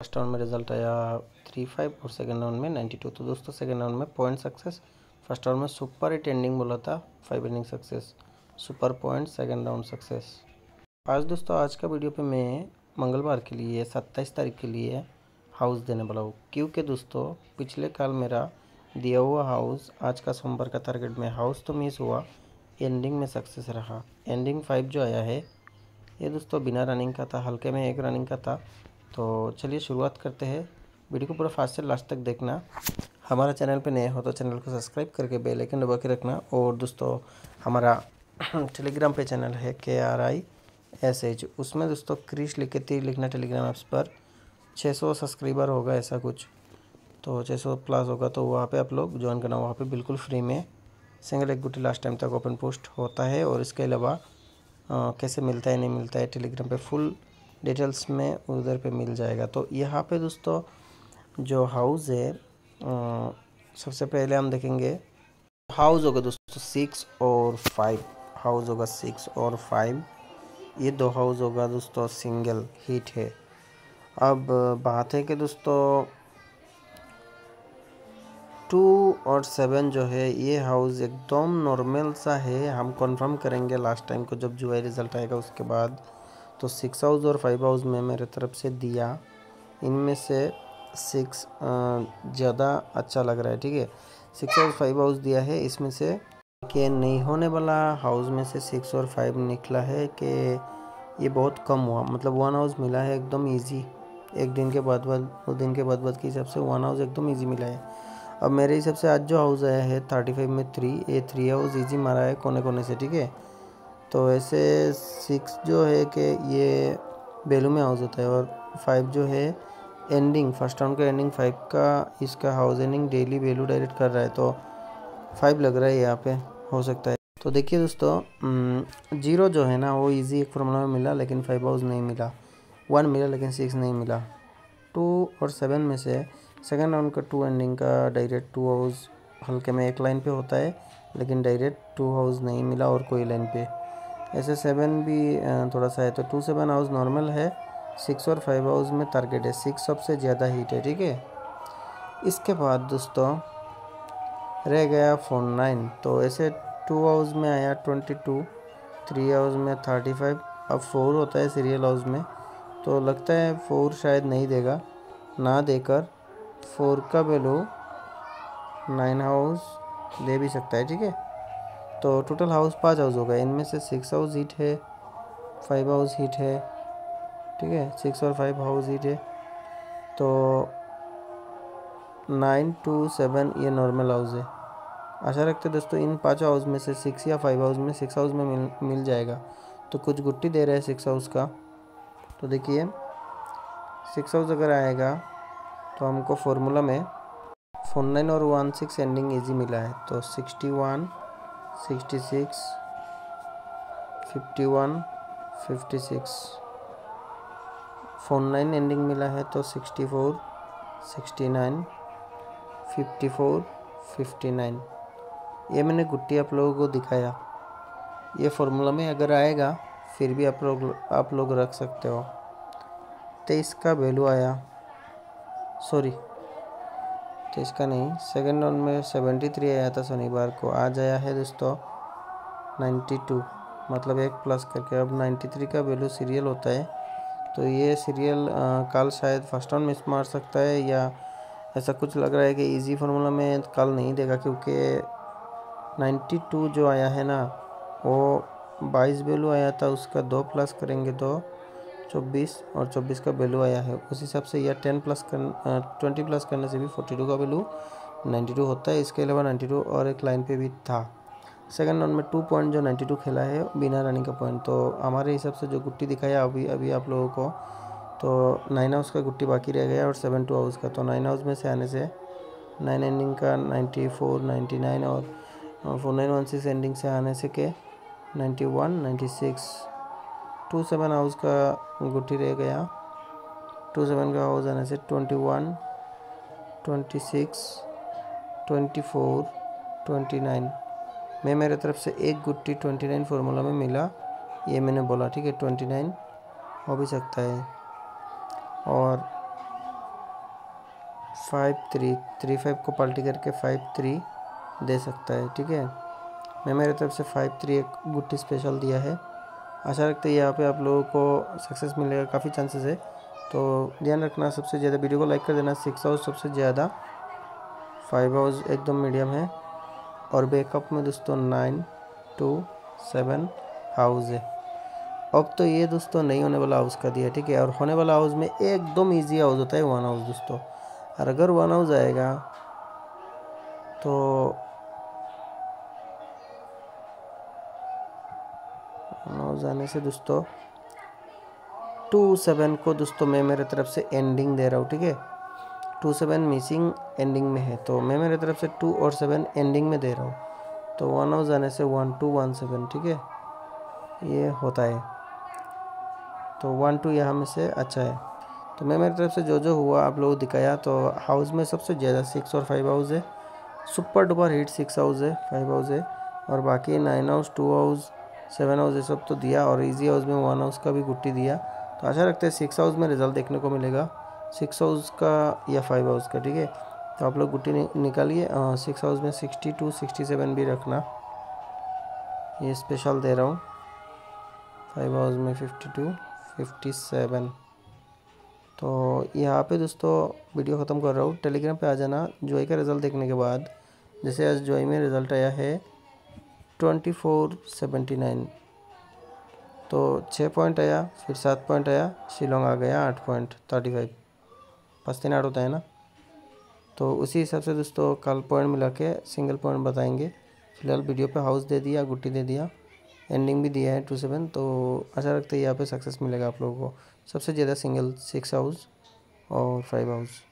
First round में result आया three five और सेकेंड राउंड में नाइन्टी टू तो दोस्तों सेकेंड राउंड में पॉइंट सक्सेस फ़र्स्ट राउंड में सुपर एट एंडिंग बोला था five inning success super point second round success आज दोस्तों, आज का वीडियो पे मैं मंगलवार के लिए, सत्ताईस तारीख के लिए हाउस देने वाला हूँ। क्योंकि दोस्तों, पिछले काल मेरा दिया हुआ हाउस आज का सोमवार का टारगेट में हाउस तो मिस हुआ एंडिंग में सक्सेस रहा। एंडिंग फाइव जो आया है, ये दोस्तों, बिना रनिंग का था, हल्के में एक रनिंग का था। तो चलिए शुरुआत करते हैं। वीडियो को पूरा फास्ट से लास्ट तक देखना। हमारा चैनल पे नए हो तो चैनल को सब्सक्राइब करके बेल आइकन दबा के रखना। और दोस्तों, हमारा टेलीग्राम पे चैनल है के आर आई एस एच उसमें दोस्तों, क्रिश लिख के लिखना टेलीग्राम ऐप्स पर। 600 सब्सक्राइबर होगा ऐसा कुछ। तो 600 प्लस होगा तो वहाँ पे आप लोग ज्वाइन करना। वहाँ पे बिल्कुल फ्री में। सिंगल एक गुटी लास्ट टाइम तक ओपन पोस्ट होता है। और इसके अलावा कैसे मिलता है, नहीं मिलता है, टेलीग्राम पे फुल डिटेल्स में उधर पे मिल जाएगा। तो यहाँ पे दोस्तों, जो हाउस है सबसे पहले हम देखेंगे हाउस होगा दोस्तों सिक्स और फाइव हाउस होगा सिक्स और फाइव ये दो हाउस होगा दोस्तों सिंगल हीट है। अब बात है कि दोस्तों टू और सेवन जो है, ये हाउस एकदम नॉर्मल सा है। हम कंफर्म करेंगे लास्ट टाइम को जब जो है रिज़ल्ट आएगा, उसके बाद तो सिक्स हाउस और फाइव हाउस में मेरे तरफ़ से दिया। इनमें से सिक्स ज़्यादा अच्छा लग रहा है, ठीक है? सिक्स हाउस फाइव हाउस दिया है। इसमें से कि नहीं होने वाला हाउस में से सिक्स और फाइव निकला है कि ये बहुत कम हुआ। मतलब वन हाउस मिला है, एकदम इजी एक दिन के बाद बाद, दो दिन के बाद बाद के हिसाब से वन हाउस एकदम इजी मिला है। अब मेरे हिसाब से आज जो हाउस आया है थर्टी फाइव में थ्री ये थ्री हाउस इजी मारा है कोने कोने से, ठीक है? तो ऐसे सिक्स जो है कि ये बेलू में हाउस होता है और फाइव जो है एंडिंग फ़र्स्ट राउंड का एंडिंग फाइव का इसका house ending daily value direct कर रहा है तो फाइव लग रहा है यहाँ पे, हो सकता है। तो देखिए दोस्तों ज़ीरो जो है ना, वो इजी एक फॉर्मूला में मिला, लेकिन फाइव हाउस नहीं मिला। वन मिला, लेकिन सिक्स नहीं मिला। टू और सेवन में से सेकेंड राउंड का टू एंडिंग का डायरेक्ट टू हाउस हल्के में एक लाइन पे होता है, लेकिन डायरेक्ट टू हाउस नहीं मिला और कोई लाइन पे। ऐसे सेवन भी थोड़ा सा है। तो टू सेवन हाउस नॉर्मल है। सिक्स और फाइव हाउस में टारगेट है। सिक्स सबसे ज़्यादा हीट है, ठीक है? इसके बाद दोस्तों, रह गया फोर नाइन तो ऐसे टू हाउस में आया ट्वेंटी टू थ्री हाउस में थर्टी फाइव अब फोर होता है सीरियल हाउस में। तो लगता है फोर शायद नहीं देगा। ना देकर फोर का वैल्यू नाइन हाउस दे भी सकता है, ठीक है? तो टोटल हाउस पाँच हाउस हो गए। इनमें से सिक्स हाउस हीट है फाइव हाउस हीट है, ठीक है? सिक्स और फाइव हाउस हीट है। तो नाइन टू सेवन ये नॉर्मल हाउस है। आशा रखते दोस्तों, इन पाँचों हाउस में से सिक्स या फाइव हाउस में सिक्स हाउस में मिल मिल जाएगा। तो कुछ गुट्टी दे रहे हैं सिक्स हाउस का। तो देखिए सिक्स हाउस अगर आएगा तो हमको फॉर्मूला में फोर नाइन और वन सिक्स एंडिंग इजी मिला है। तो sixty one sixty six, fifty one, fifty six. Four nine ending मिला है तो sixty four, sixty nine, fifty four, fifty nine. ये मैंने गुट्टी आप लोगों को दिखाया। ये फॉर्मूला में अगर आएगा, फिर भी आप लोग आप लोग रख सकते हो। तेईस का वैल्यू आया। सॉरी तो इसका नहीं। सेकेंड राउंड में सेवेंटी थ्री आया था शनिवार को। आज आया है दोस्तों नाइन्टी टू मतलब एक प्लस करके। अब नाइन्टी थ्री का वैल्यू सीरियल होता है। तो ये सीरियल कल शायद फ़र्स्ट राउंड मिस मार सकता है या ऐसा कुछ लग रहा है कि इजी फार्मूला में कल नहीं देगा क्योंकि नाइन्टी टू जो आया है ना, वो बाईस वैल्यू आया था, उसका दो प्लस करेंगे तो चौबीस और चौबीस का वैल्यू आया है। उस हिसाब से यह टेन प्लस कर ट्वेंटी प्लस करने से भी फोर्टी टू का वैल्यू नाइन्टी टू होता है। इसके अलावा नाइन्टी टू और एक लाइन पे भी था। सेकंड राउंड में टू पॉइंट जो नाइन्टी टू खेला है, बिना रनिंग का पॉइंट तो हमारे हिसाब से जो गुट्टी दिखाया अभी अभी आप लोगों को तो नाइन हाउस का गुट्टी बाकी रह गया और सेवन टू हाउस का। तो नाइन हाउस में से आने से नाइन एंडिंग का नाइन्टी फोर नाइन्टी नाइन और four nine one six ending से आने से के ninety one ninety six two seven house का गुट्टी रह गया। टू सेवन का हाउस आने से twenty one, twenty six, twenty four, twenty nine. मैं मेरे तरफ़ से एक गुट्टी ट्वेंटी नाइन फार्मूला में मिला। ये मैंने बोला, ठीक है, ट्वेंटी नाइन हो भी सकता है। और फाइव थ्री थ्री फाइव को पल्टी करके फाइव थ्री दे सकता है, ठीक है। मैं मेरे तरफ़ से फाइव थ्री एक गुट्टी स्पेशल दिया है। आशा रखते हैं यहाँ पे आप लोगों को सक्सेस मिलेगा, काफ़ी चांसेस है। तो ध्यान रखना सबसे ज़्यादा वीडियो को लाइक कर देना सिक्स हाउस सबसे ज़्यादा। फाइव हाउस एकदम मीडियम है। और बैकअप में दोस्तों नाइन टू सेवन हाउस है। अब तो ये दोस्तों नहीं होने वाला हाउस का दिया, ठीक है? और होने वाला हाउस में एकदम ईजी हाउस होता है वन हाउस दोस्तों। और अगर वन हाउस आएगा तो हाउस आने से दोस्तों, टू सेवन को दोस्तों मैं मेरे तरफ़ से एंडिंग दे रहा हूँ, ठीक है? टू सेवन मिसिंग एंडिंग में है तो मैं मेरे तरफ़ से टू और सेवन एंडिंग में दे रहा हूँ। तो वन हाउस आने से वन टू वन सेवन, ठीक है? ये होता है। तो वन टू यहाँ में से अच्छा है। तो मैं मेरी तरफ़ से जो जो हुआ आप लोगों को दिखाया तो हाउस में सबसे ज़्यादा सिक्स और फाइव हाउस है। Super duper hit six house है फाइव हाउस है। और बाकी nine house two house seven house ये सब तो दिया और इजी हाउस में वन हाउस का भी गुट्टी दिया। तो आशा रखते हैं सिक्स हाउस में रिज़ल्ट देखने को मिलेगा। सिक्स हाउस का या फाइव हाउस का ठीक है? तो आप लोग गुट्टी नि, निकालिए। सिक्स हाउस में सिक्सटी टू सिक्सटी सेवन भी रखना। ये स्पेशल दे रहा हूँ। फाइव हाउस में फिफ्टी टू फिफ्टी सेवन तो यहाँ पे दोस्तों वीडियो ख़त्म कर रहा हूँ। टेलीग्राम पे आ जाना। जोई का रिज़ल्ट देखने के बाद। जैसे आज जोई में रिज़ल्ट आया है ट्वेंटी फोर सेवेंटी नाइन। तो छः पॉइंट आया, फिर सात पॉइंट आया, शिलोंग आ गया आठ पॉइंट थर्टी फाइव पाँच तीन आठ होता है ना? तो उसी हिसाब से दोस्तों, कल पॉइंट मिला के सिंगल पॉइंट बताएँगे। फ़िलहाल वीडियो पे हाउस दे दिया, गुट्टी दे दिया एंडिंग भी दिया है टू सेवन तो आशा रखते हैं यहाँ पे सक्सेस मिलेगा आप लोगों को। सबसे ज़्यादा सिंगल सिक्स हाउस और फाइव हाउस